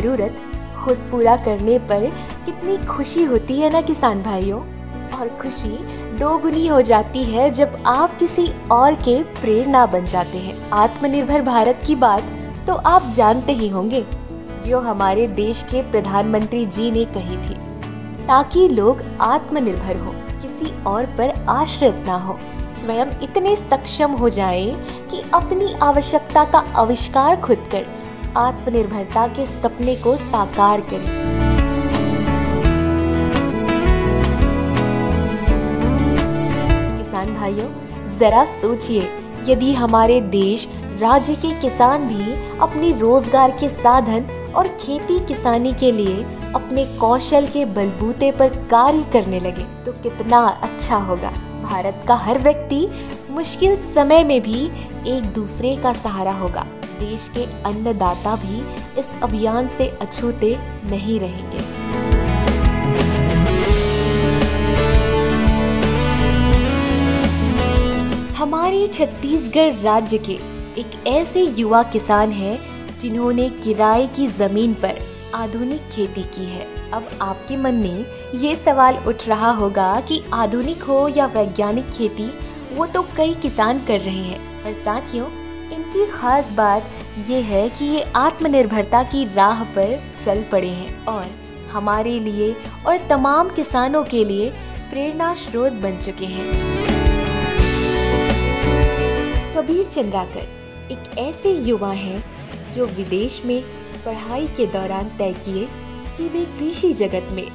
ज़रूरत खुद पूरा करने पर कितनी खुशी होती है ना किसान भाइयों? और खुशी दोगुनी हो जाती है जब आप किसी और के प्रेरणा बन जाते हैं। आत्मनिर्भर भारत की बात तो आप जानते ही होंगे, जो हमारे देश के प्रधानमंत्री जी ने कही थी, ताकि लोग आत्मनिर्भर हो, किसी और पर आश्रित ना हो। स्वयं इतने सक्षम हो जाएँ कि अपनी आवश्यकता का आविष्कार खुद कर। आत्मनिर्भरता के सपने को साकार करें। किसान भाइयों, जरा सोचिए, यदि हमारे देश, राज्य के किसान भी अपनी रोज़गार के साधन और खेती किसानी के लिए अपने कौशल के बलबूते पर कार्य करने लगे तो कितना अच्छा होगा। भारत का हर व्यक्ति मुश्किल समय में भी एक दूसरे का सहारा होगा। देश के अन्नदाता भी इस अभियान से अछूते नहीं रहेंगे। हमारे छत्तीसगढ़ राज्य के एक ऐसे युवा किसान हैं जिन्होंने किराए की ज़मीन पर आधुनिक खेती की है। अब आपके मन में ये सवाल उठ रहा होगा कि आधुनिक हो या वैज्ञानिक खेती, वो तो कई किसान कर रहे हैं। पर साथियों इनकी खास बात ये है कि ये आत्मनिर्भरता की राह पर चल पड़े हैं और हमारे लिए और तमाम किसानों के लिए प्रेरणा स्रोत बन चुके हैं। कबीर चंद्राकर एक ऐसे युवा हैं जो विदेश में पढ़ाई के दौरान तय किए कि वे कृषि जगत में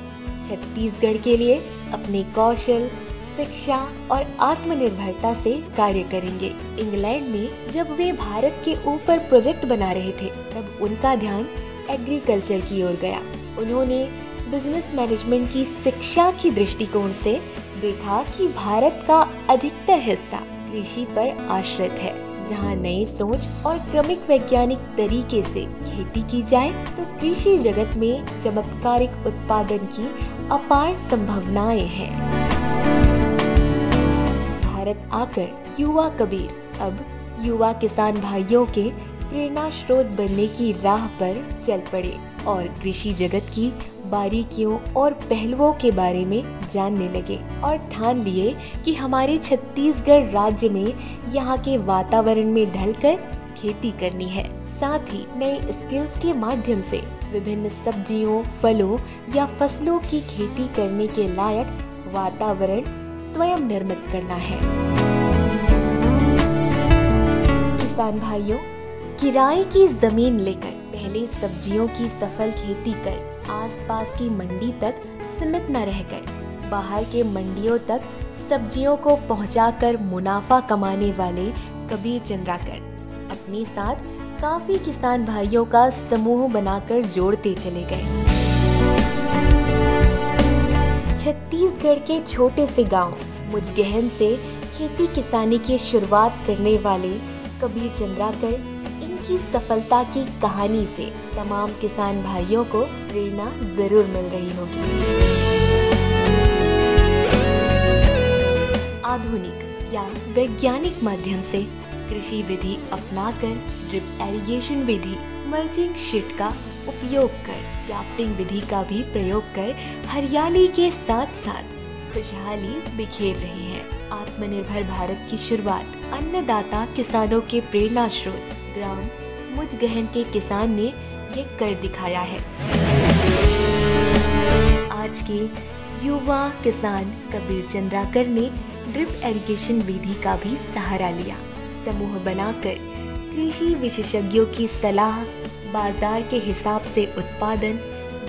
छत्तीसगढ़ के लिए अपने कौशल शिक्षा और आत्मनिर्भरता से कार्य करेंगे। इंग्लैंड में जब वे भारत के ऊपर प्रोजेक्ट बना रहे थे, तब उनका ध्यान एग्रीकल्चर की ओर गया। उन्होंने बिज़नेस मैनेजमेंट की शिक्षा की दृष्टिकोण से देखा कि भारत का अधिकतर हिस्सा कृषि पर आश्रित है। जहाँ नई सोच और क्रमिक वैज्ञानिक तरीके से खेती की जाए तो कृषि जगत में चमत्कारिक उत्पादन की अपार संभावनाएँ हैं। भारत आकर युवा कबीर। अब युवा किसान भाइयों के प्रेरणा स्रोत बनने की राह पर चल पड़े और कृषि जगत की बारीकियों और पहलुओं के बारे में जानने लगे और ठान लिए कि हमारे छत्तीसगढ़ राज्य में यहाँ के वातावरण में ढलकर खेती करनी है। साथ ही नए स्किल्स के माध्यम से विभिन्न सब्जियों, फलों या फ़सलों की खेती करने के लायक वातावरण स्वयं निर्मित करना है। किसान भाइयों, किराए की ज़मीन लेकर पहले सब्जियों की सफल खेती कर आसपास की मंडी तक सीमित न रहकर बाहर के मंडियों तक सब्जियों को पहुंचाकर मुनाफा कमाने वाले कबीर चंद्राकर अपने साथ काफ़ी किसान भाइयों का समूह बनाकर जोड़ते चले गए। छत्तीसगढ़ के छोटे से गाँव मुजगहन से खेती किसानी की शुरुआत करने वाले कबीर चंद्राकर, इनकी सफलता की कहानी से तमाम किसान भाइयों को प्रेरणा ज़रूर मिल रही होगी। आधुनिक या वैज्ञानिक माध्यम से कृषि विधि अपनाकर ड्रिप एरिगेशन विधि, मल्चिंग शीट का उपयोग कर क्राफ्टिंग विधि का भी प्रयोग कर हरियाली के साथ साथ खुशहाली बिखेर रहे हैं। आत्मनिर्भर भारत की शुरुआत अन्नदाता किसानों के प्रेरणा स्रोत, ग्राम मुझ गहन के किसान ने ये कर दिखाया है। आज के युवा किसान कबीर चंद्राकर ने ड्रिप एरिगेशन विधि का भी सहारा लिया। समूह बनाकर कृषि विशेषज्ञों की सलाह, बाज़ार के हिसाब से उत्पादन,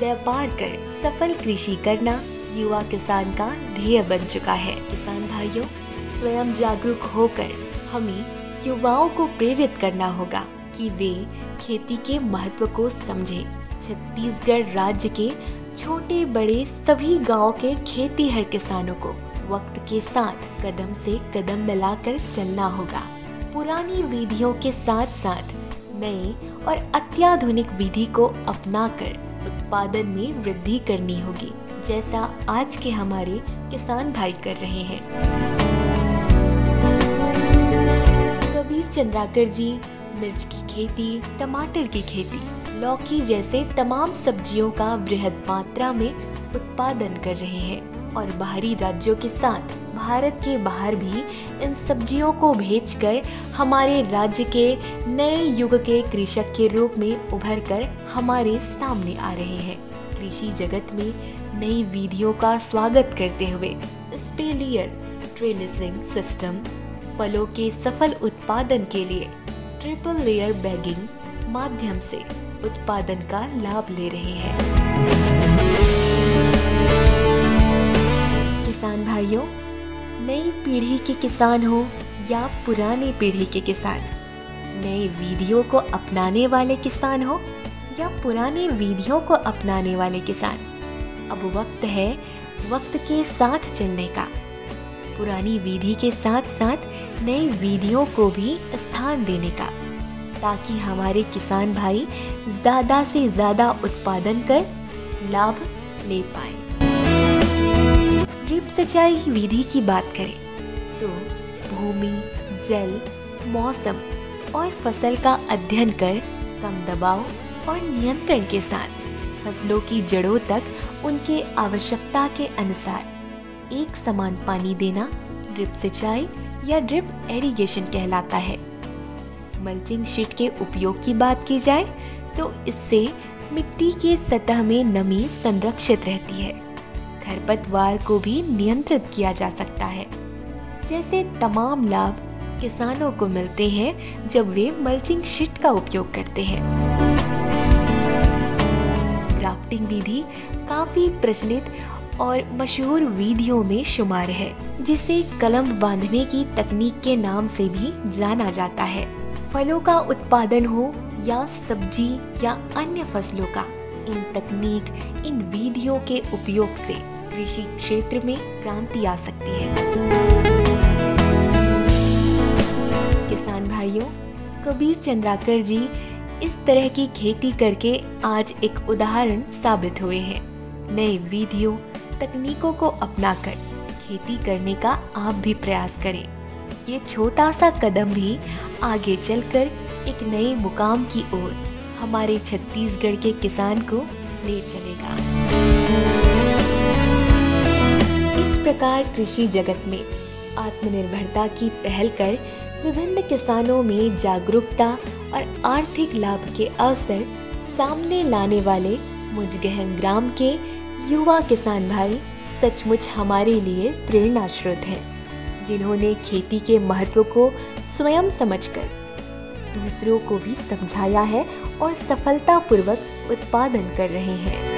व्यापार कर सफल कृषि करना युवा किसान का ध्येय बन चुका है। किसान भाइयों, स्वयं जागरूक होकर हमें युवाओं को प्रेरित करना होगा कि वे खेती के महत्व को समझें। छत्तीसगढ़ राज्य के छोटे बड़े सभी गाँव के खेती हर किसानों को वक्त के साथ कदम से कदम मिलाकर चलना होगा। पुरानी विधियों के साथ साथ नए और अत्याधुनिक विधि को अपनाकर उत्पादन में वृद्धि करनी होगी। जैसा आज के हमारे किसान भाई कर रहे हैं। कबीर चंद्राकर जी, मिर्च की खेती, टमाटर की खेती, लौकी जैसे तमाम सब्जियों का वृहद मात्रा में उत्पादन कर रहे हैं और बाहरी राज्यों के साथ भारत के बाहर भी इन सब्जियों को भेजकर हमारे राज्य के नए युग के कृषक के रूप में उभर कर हमारे सामने आ रहे हैं। कृषि जगत में नई विधियों का स्वागत करते हुए स्पेलियर ट्रेलिसिंग सिस्टम फलों के सफल उत्पादन के लिए ट्रिपल लेयर बैगिंग माध्यम से उत्पादन का लाभ ले रहे हैं। किसान भाइयों, नई पीढ़ी के किसान हो या पुरानी पीढ़ी के किसान नई विधियों को अपनाने वाले किसान हो या पुराने विधियों को अपनाने वाले किसान अब वक्त है वक्त के साथ चलने का। पुरानी विधि के साथ साथ नई विधियों को भी स्थान देने का। ताकि हमारे किसान भाई ज़्यादा से ज़्यादा उत्पादन कर लाभ ले पाए। ड्रिप सिंचाई विधि की बात करें तो भूमि, जल, मौसम और फ़सल का अध्ययन कर कम दबाव और नियंत्रण के साथ फ़सलों की जड़ों तक उनके आवश्यकता के अनुसार एक समान पानी देना ड्रिप सिंचाई या ड्रिप एरीगेशन कहलाता है। मल्चिंग शीट के उपयोग की बात की जाए तो इससे मिट्टी के सतह में नमी संरक्षित रहती है। खरपतवार को भी नियंत्रित किया जा सकता है। जैसे तमाम लाभ किसानों को मिलते हैं जब वे मल्चिंग शीट का उपयोग करते हैं। ग्राफ्टिंग विधि काफ़ी प्रचलित और मशहूर विधियों में शुमार है, जिसे कलम बांधने की तकनीक के नाम से भी जाना जाता है। फलों का उत्पादन हो या सब्ज़ी या अन्य फ़सलों का, इन तकनीक, इन विधियों के उपयोग से कृषि क्षेत्र में क्रांति आ सकती है। किसान भाइयों, कबीर चंद्राकर जी इस तरह की खेती करके आज एक उदाहरण साबित हुए हैं। नए विधियों तकनीकों को अपनाकर खेती करने का आप भी प्रयास करें। ये छोटा सा कदम भी आगे चलकर एक नए मुकाम की ओर हमारे छत्तीसगढ़ के किसान को ले चलेगा। इस प्रकार कृषि जगत में आत्मनिर्भरता की पहल कर विभिन्न किसानों में जागरूकता और आर्थिक लाभ के अवसर सामने लाने वाले मुजगहन ग्राम के युवा किसान भाई सचमुच हमारे लिए प्रेरणा स्रोत हैं, जिन्होंने खेती के महत्व को स्वयं समझकर दूसरों को भी समझाया है और सफलतापूर्वक उत्पादन कर रहे हैं।